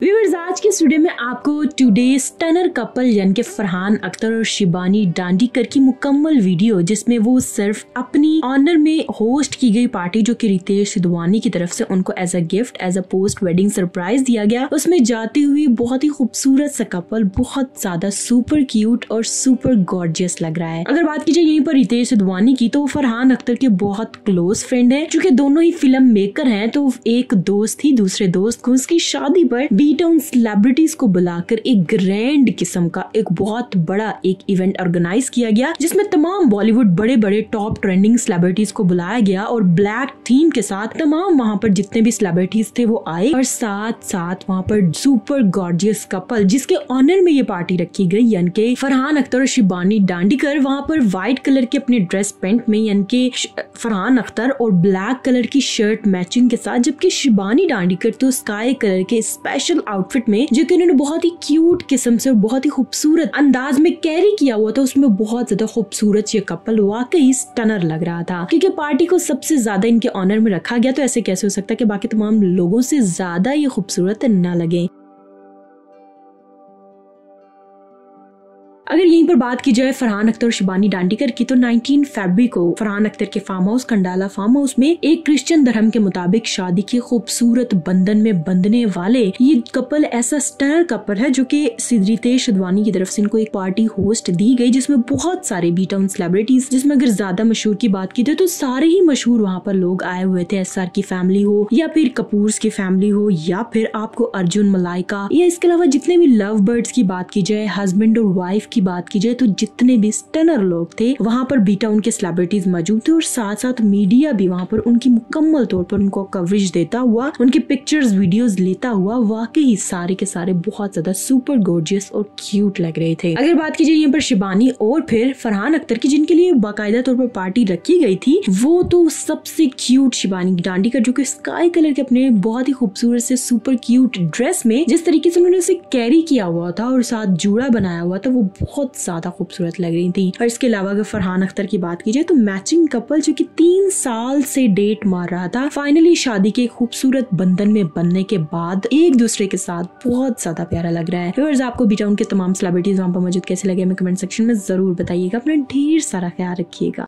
Viewers आज के studio में आपको टुडे स्टनर कपल यानी कि फरहान अख्तर और शिबानी डांडीकर की मुकम्मल वीडियो जिसमें वो सिर्फ़ अपनी ऑनर में होस्ट की गई पार्टी जो कि रितेश सिद्धवानी की तरफ़ से उनको as a gift as a post wedding surprise दिया गया, उसमें जाते हुए बहुत ही खूबसूरत सा कपल बहुत ज़्यादा सुपर क्यूट और सुपर गॉर्जियस लग रहा है। अगर बात की जाए यहीं पर रितेश सिद्धवानी की तो वो फरहान अख्तर के बहुत क्लोज फ्रेंड है चूँकि दोनों ही फ़िल्म मेकर है तो एक दोस्त ही दूसरे दोस्त को उसकी शादी पर बी टाउन सेलिब्रिटीज को बुलाकर एक ग्रैंड किस्म का, एक बहुत बड़ा एक इवेंट ऑर्गेनाइज किया गया, जिसमें तमाम बॉलीवुड बड़े बड़े टॉप ट्रेंडिंग सेलिब्रिटीज को बुलाया गया और ब्लैक थीम के साथ तमाम वहाँ पर जितने भी सेलिब्रिटीज थे वो आए और साथ साथ वहाँ पर सुपर गॉर्जियस कपल जिसके ऑनर में ये पार्टी रखी गई, यानी के फरहान अख्तर और शिबानी डांडीकर वहाँ पर व्हाइट कलर के अपने ड्रेस पेंट में, यानी कि फरहान अख्तर और ब्लैक कलर की शर्ट मैचिंग के साथ, जबकि शिबानी डांडीकर तो स्काई कलर के स्पेशल स्पेशल आउटफिट में, जो कि उन्होंने बहुत ही क्यूट किस्म से और बहुत ही खूबसूरत अंदाज में कैरी किया हुआ था, उसमें बहुत ज़्यादा खूबसूरत ये कपल वाकई स्टनर लग रहा था। क्योंकि पार्टी को सबसे ज़्यादा इनके ऑनर में रखा गया तो ऐसे कैसे हो सकता है कि बाकी तमाम लोगों से ज़्यादा ये खूबसूरत न लगे? अगर यहीं पर बात की जाए फरहान अख्तर और शिबानी डांडीकर की तो 19 फरवरी को फरहान अख्तर के farm house Khandala farm house में एक क्रिश्चियन धर्म के मुताबिक शादी के खूबसूरत बंधन में बंधने वाले ये कपल ऐसा स्टनर कपल है जो कि सिद्रितेश अडवाणी की तरफ़ से इनको एक पार्टी होस्ट दी गई, जिसमें बहुत सारे बी टाउन सेलिब्रिटीज जिसमें अगर ज़्यादा मशहूर की बात की जाए तो सारे ही मशहूर वहाँ पर लोग आए हुए थे एसआर की फैमिली हो या फिर कपूर की फैमिली हो या फिर आपको अर्जुन मलाइका, या इसके अलावा जितने भी लव बर्ड्स की बात की जाए हस्बैंड और वाइफ की बात की जाए तो जितने भी स्टनर लोग थे, वहाँ पर बीटा उनके सेलिब्रिटीज मौजूद थे और साथ साथ मीडिया भी वहाँ पर उनकी मुकम्मल तौर पर उनको कवरेज देता हुआ, उनके पिक्चर्स वीडियोस लेता हुआ वाकई सारे के सारे बहुत ज़्यादा सुपर गोर्जियस और क्यूट लग रहे थे। अगर बात की जाए यहाँ पर शिबानी और फिर फरहान अख्तर की, जिनके लिए बाकायदा तौर पर पार्टी रखी गई थी, वो तो सबसे क्यूट शिबानी डांडी का जो की स्काई कलर के अपने बहुत ही खूबसूरत से सुपर क्यूट ड्रेस में जिस तरीके से उन्होंने उसे कैरी किया हुआ था और साथ जूड़ा बनाया हुआ था, वो बहुत ज़्यादा खूबसूरत लग रही थी। और इसके अलावा अगर फरहान अख्तर की बात की जाए तो मैचिंग कपल जो कि तीन साल से डेट मार रहा था फाइनली शादी के खूबसूरत बंधन में बनने के बाद एक दूसरे के साथ बहुत ज़्यादा प्यारा लग रहा है। आपको बीटा उनके तमाम सेलिब्रिटीज वहाँ पर मौजूद कैसे लगे, हमें कमेंट सेक्शन में ज़रूर बताइएगा। अपना ढेर सारा ख्याल रखिएगा।